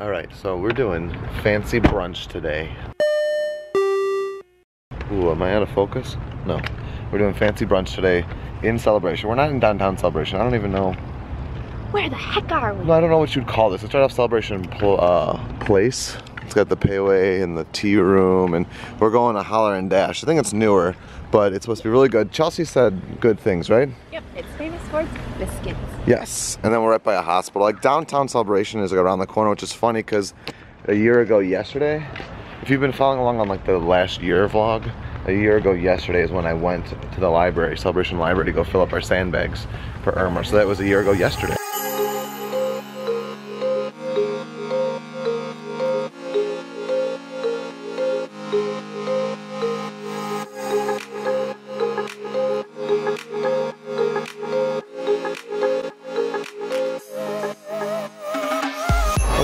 All right, so we're doing fancy brunch today. Ooh, am I out of focus? No. We're doing fancy brunch today in Celebration. We're not in downtown Celebration. I don't even know. Where the heck are we? No, I don't know what you'd call this. It's right off Celebration pl uh, Place. It's got the payway and the tea room, and we're going to Holler and Dash. I think it's newer, but it's supposed to be really good. Chelsea said good things, right? Yep, it's famous for its biscuits. Yes, and then we're right by a hospital. Like downtown Celebration is like around the corner, which is funny because a year ago yesterday, if you've been following along on like the last year vlog, a year ago yesterday is when I went to the library, Celebration Library, to go fill up our sandbags for Irma. So that was a year ago yesterday.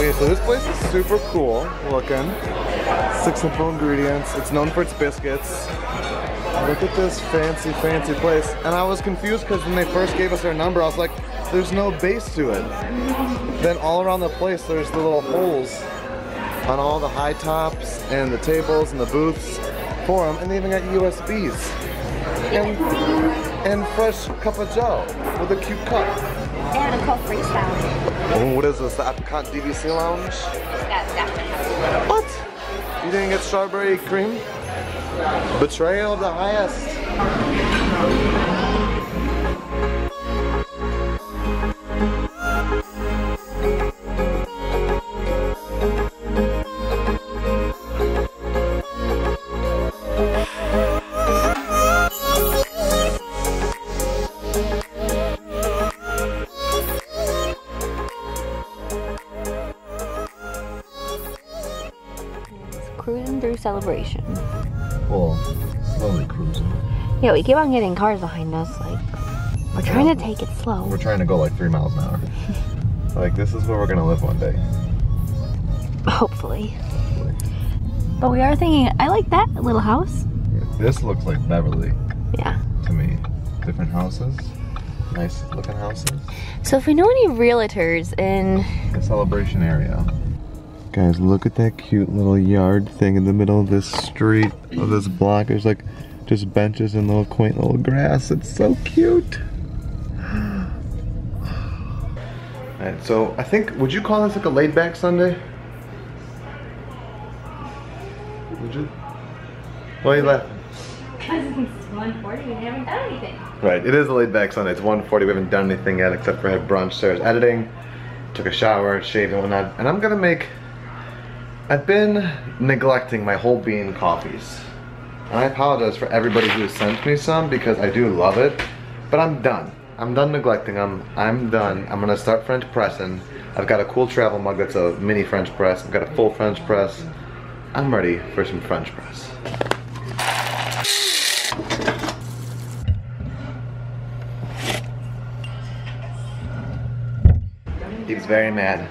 Okay, so this place is super cool looking. Six simple ingredients. It's known for its biscuits. Look at this fancy, fancy place. And I was confused because when they first gave us their number, I was like, there's no base to it. Then all around the place, there's the little holes on all the high tops and the tables and the booths for them. And they even got USBs. And, and fresh cup of joe with a cute cup. And a Coke freestyle. Oh, what is this? The Apricot DVC Lounge? That definitely What? You didn't get strawberry cream? Betrayal of the highest. It's celebration. Well, slowly cruising. Yeah, we keep on getting cars behind us. Like, we're trying to take it slow. We're trying to go like three miles an hour. like, this is where we're gonna live one day. Hopefully. But we are thinking, I like that little house. This looks like Beverly Yeah. to me. Different houses, nice looking houses. So if we know any realtors in The celebration area. Guys, look at that cute little yard thing in the middle of this street, of this block. There's like just benches and little quaint little grass. It's so cute. Alright, so I think, would you call this like a laid back Sunday? Would you? Why are you laughing? Because it's 140, we haven't done anything. Right, it is a laid back Sunday. It's 1.40, we haven't done anything yet except for had brunch. Sarah's editing, took a shower, shaved and whatnot. And I'm gonna make, I've been neglecting my whole bean coffees. And I apologize for everybody who sent me some because I do love it. But I'm done. I'm done neglecting them. I'm done. I'm gonna start French pressing. I've got a cool travel mug that's a mini French press. I've got a full French press. I'm ready for some French press. He's very mad.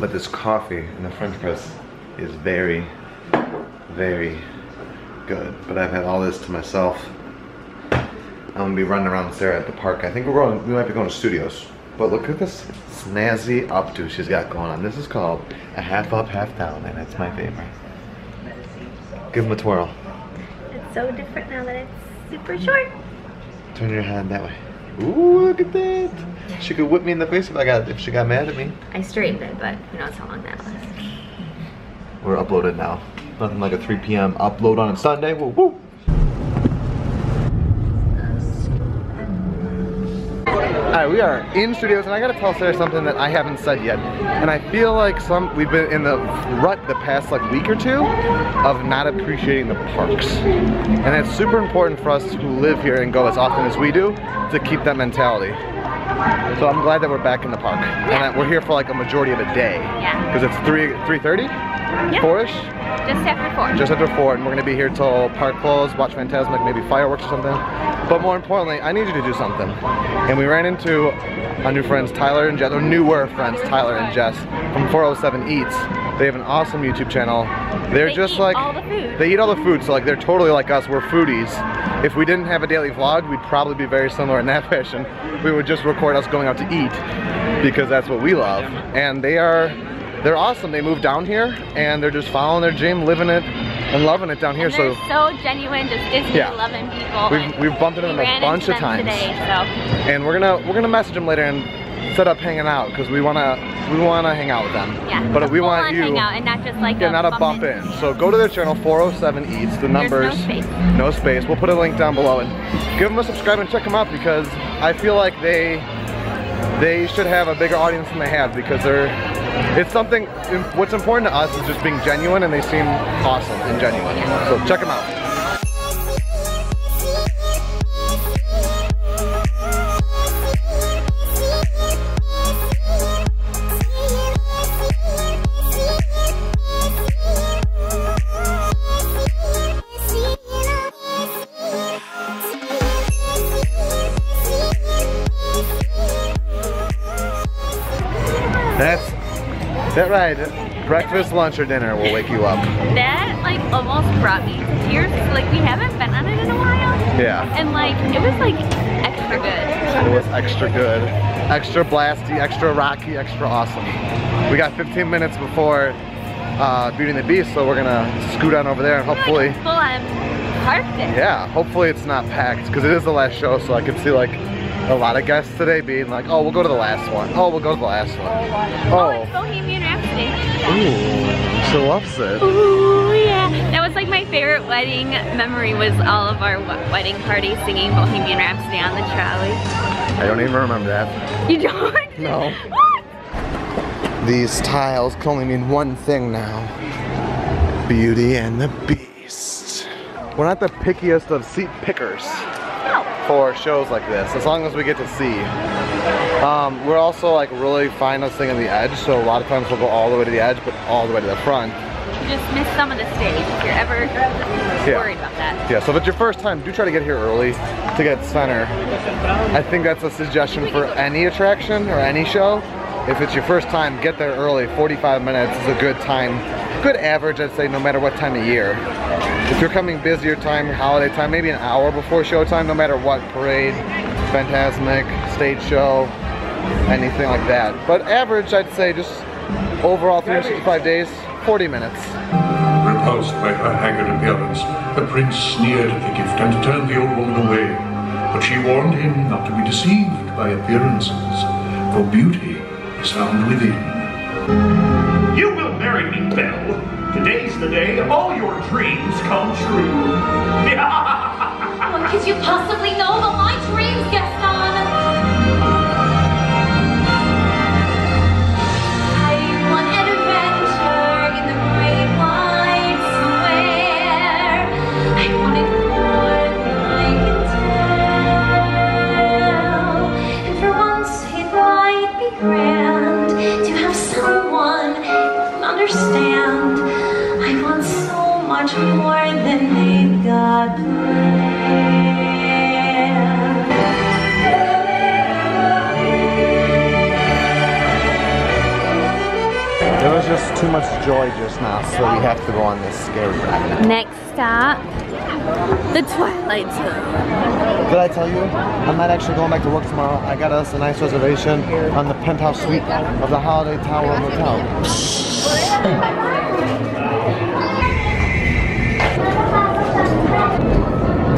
But this coffee in the French press is very, very good. But I've had all this to myself. I'm gonna be running around with Sarah at the park. I think we're going, we might be going to studios. But look at this snazzy updo she's got going on. This is called a half up, half down, and it's my favorite. Give him a twirl. It's so different now that it's super short. Turn your head that way. Ooh, look at that. She could whip me in the face if I got if she got mad at me. I straightened it, but who knows how long that lasts. We're uploaded now. Nothing like a 3 p.m. upload on a Sunday. Woo woo. Alright, we are in studios and I gotta tell Sarah something that I haven't said yet. And I feel like some we've been in the rut the past like week or two of not appreciating the parks. And it's super important for us who live here and go as often as we do to keep that mentality. So I'm glad that we're back in the park. And that we're here for like a majority of a day. Yeah. Because it's 3 3.30? Yeah. Four-ish? Just after four. Just after four, and we're gonna be here till park close, watch Fantasmic, maybe fireworks or something. But more importantly, I need you to do something. And we ran into our new friends Tyler and Jess, or newer friends Tyler and Jess from 407 Eats. They have an awesome YouTube channel. They're They just like the they eat all the food, so like they're totally like us. We're foodies. If we didn't have a daily vlog, we'd probably be very similar in that fashion. We would just record us going out to eat. because that's what we love. And they are, they're awesome. They moved down here and they're just following their dream, living it and loving it down here. So so genuine, just Disney Yeah. loving people. We've- we've bumped into we them a bunch of times. Today, so and we're gonna we're gonna message them later and set up hanging out because we wanna we wanna hang out with them. yeah. But we want you. hangout and not just like Yeah, not a bump in. So go to their channel, 407 Eats, the numbers. no space. No space. We'll put a link down below and give them a subscribe and check them out because I feel like they they should have a bigger audience than they have because they're it's something what's important to us is just being genuine and they seem awesome and genuine. So check them out. That's that right. Breakfast, lunch, or dinner will wake you up. That like almost brought me to tears. Like we haven't been on it in a while. Yeah. And like it was like extra good. It was extra good, extra blasty, extra rocky, extra awesome. We got 15 minutes before uh, Beauty and the Beast, so we're gonna scoot on over there and hopefully, Like, full on parked it. yeah, hopefully it's not packed because it is the last show, so I could see like a lot of guests today being like, oh, we'll go to the last one. Oh, we'll go to the last one. Oh, Oh, it's Bohemian Rhapsody. ooh, she loves it. Ooh, yeah. That was like my favorite wedding memory was all of our wedding parties singing Bohemian Rhapsody on the trolley. I don't even remember that. You don't? No. What? These tiles can only mean one thing now. Beauty and the Beast. We're not the pickiest of seat pickers. For shows like this, as long as we get to see. Um, we're also like really fine with staying on the edge, so a lot of times we'll go all the way to the edge, but all the way to the front. You just miss some of the stage if you're ever worried about that. Yeah, so if it's your first time, do try to get here early to get center. I think that's a suggestion for any attraction or any show. If it's your first time, get there early. 45 minutes is a good time, good average, I'd say, no matter what time of year. If you're coming busier time, holiday time, maybe an hour before showtime, no matter what, parade, Fantasmic, stage show, anything like that. But average, I'd say, just overall 365 days, 40 minutes. Repulsed by her haggard appearance, the prince sneered at the gift and turned the old woman away. But she warned him not to be deceived by appearances, for beauty is found within. You will marry me, Belle. Today's the day all your dreams come true. What could you possibly know about my dreams, Gaston? Much more than they've got There was just too much joy just now, so we have to go on this scary ride. Next stop, the Twilight Zone. Did I tell you? I'm not actually going back to work tomorrow. I got us a nice reservation on the penthouse suite of the Holiday Tower Motel.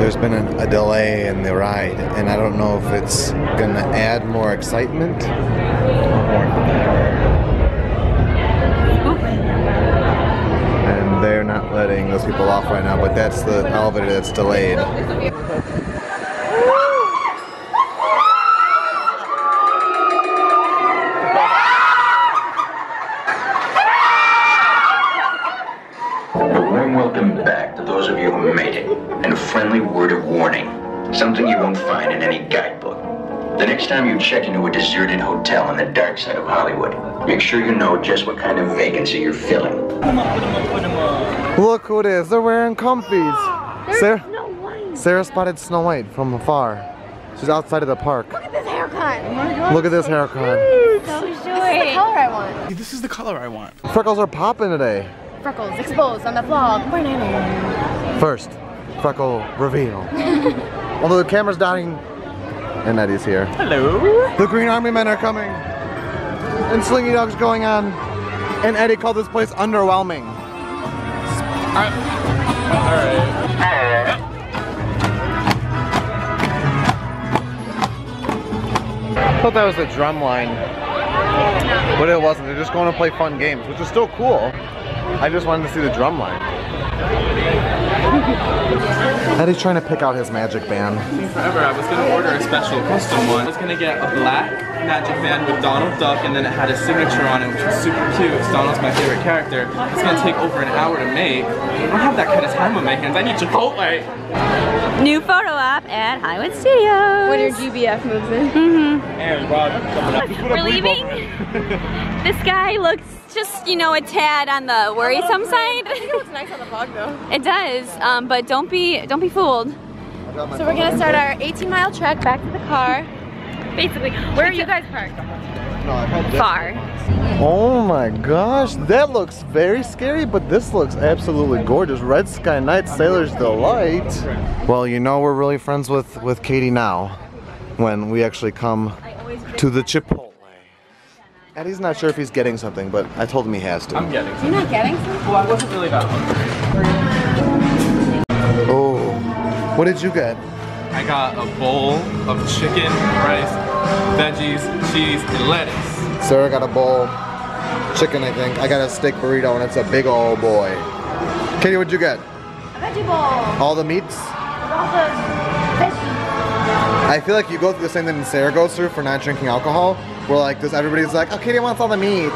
There's been an, a delay in the ride, and I don't know if it's gonna add more excitement. And they're not letting those people off right now, but that's the elevator that's delayed. Time you check into a deserted hotel on the dark side of Hollywood, make sure you know just what kind of vacancy you're filling. Look who it is. They're wearing comfies. Oh, Sarah, No way. Sarah spotted Snow White from afar. She's outside of the park. Look at this haircut. Oh Look at this haircut. So short. color I want. This is the color I want. Freckles are popping today. Freckles exposed on the vlog. First, freckle reveal. Although the camera's dying, and Eddie's here. Hello. The Green Army men are coming. and Slinky Dogs going on. And Eddie called this place underwhelming. I thought that was the drum line. But it wasn't. They're just going to play fun games, which is still cool. I just wanted to see the drum line. Eddie's trying to pick out his magic band. forever. I was gonna order a special custom one. I was gonna get a black magic band with Donald Duck and then it had his signature on it, which was super cute. 'cause Donald's my favorite character. It's gonna take over an hour to make. I don't have that kind of time on my hands. I need Chipotle. New photo op at Hollywood Studios. When your GBF moves in. And Rob coming up. We're leaving. this guy looks just, you know, a tad on the worrisome side. It looks nice on the vlog though. It does, um, but don't be don't be fooled. So we're gonna start our 18 mile trek back to the car. Basically, where are you guys parked? Far. Oh my gosh, that looks very scary, but this looks absolutely gorgeous. Red Sky Night Sailor's Delight. Well, you know we're really friends with, with Katie now when we actually come to the chip Chipotle. Eddie's not sure if he's getting something, but I told him he has to. I'm getting some. You're not getting some? Well, oh, I wasn't really that hungry. Oh, what did you get? I got a bowl of chicken, rice, veggies, cheese, and lettuce. Sarah got a bowl, chicken I think. I got a steak burrito and it's a big old boy. Katie, what'd you get? A veggie bowl. All the meats? All the veggies. I feel like you go through the same thing Sarah goes through for not drinking alcohol, where like this everybody's like, oh, Katie wants all the meats.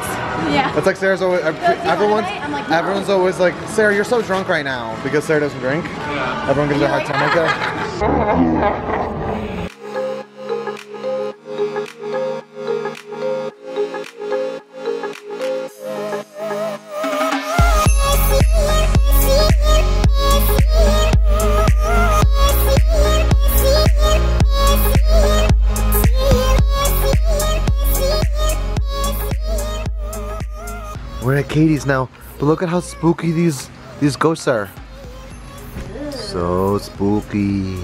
Yeah. It's like Sarah's always, everyone's, like, no. everyone's always like, Sarah, you're so drunk right now because Sarah doesn't drink. Yeah. Everyone gives her a hard time like that. We're at Katie's now, but look at how spooky these these ghosts are. So spooky.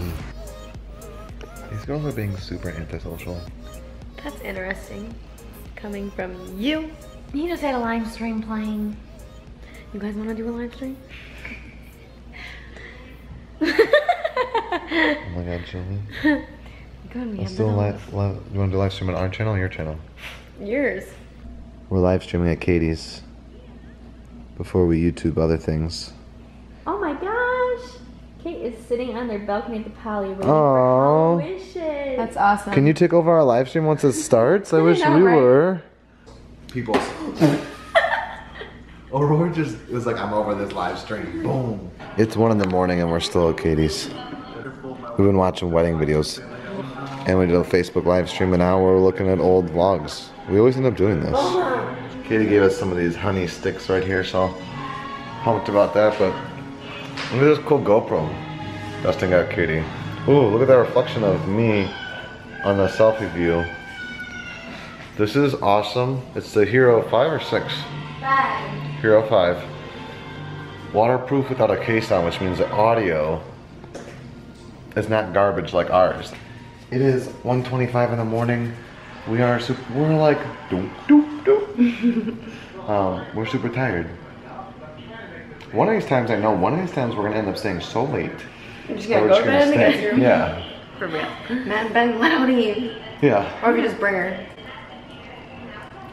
These girls are being super antisocial. That's interesting. Coming from you. You just had a live stream playing. You guys want to do a live stream? Oh my god, Julie. Good, Let's do a live, live, you want to do a live stream on our channel or your channel? Yours. We're live streaming at Katie's before we YouTube other things. Oh my gosh! Kate is sitting on their balcony at the Poly waiting Aww. for wishes. That's awesome. Can you take over our live stream once it starts? I wish know, we right? were. People. Aurora just was like, I'm over this live stream. Boom. It's one in the morning and we're still at Katie's. We've been watching wedding videos. And we did a Facebook live stream and now we're looking at old vlogs. We always end up doing this. Katie gave us some of these honey sticks right here, so pumped about that, but look at this cool GoPro. Dustin out Katie. Ooh, look at that reflection of me on the selfie view. This is awesome. It's the Hero 5 or 6? 5. Hero 5. Waterproof without a case on, which means the audio is not garbage like ours. It is 1.25 in the morning. We are super, we're like. um, we're super tired. One of these times I know, one of these times we're gonna end up staying so late. You're just gonna we're go to bed in the guest room? Yeah, For real. Man, Ben, let out Eve. yeah. Or we you just bring her.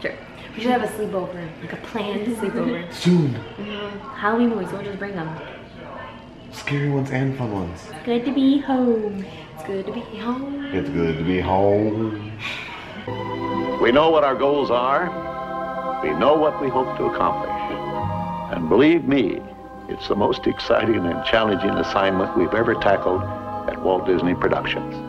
Sure. We should have a sleepover. Like a planned sleepover. Soon. Halloween movies, we'll just bring them. Scary ones and fun ones. Good to be home. It's good to be home. It's good to be home. We know what our goals are. We know what we hope to accomplish. And believe me, it's the most exciting and challenging assignment we've ever tackled at Walt Disney Productions.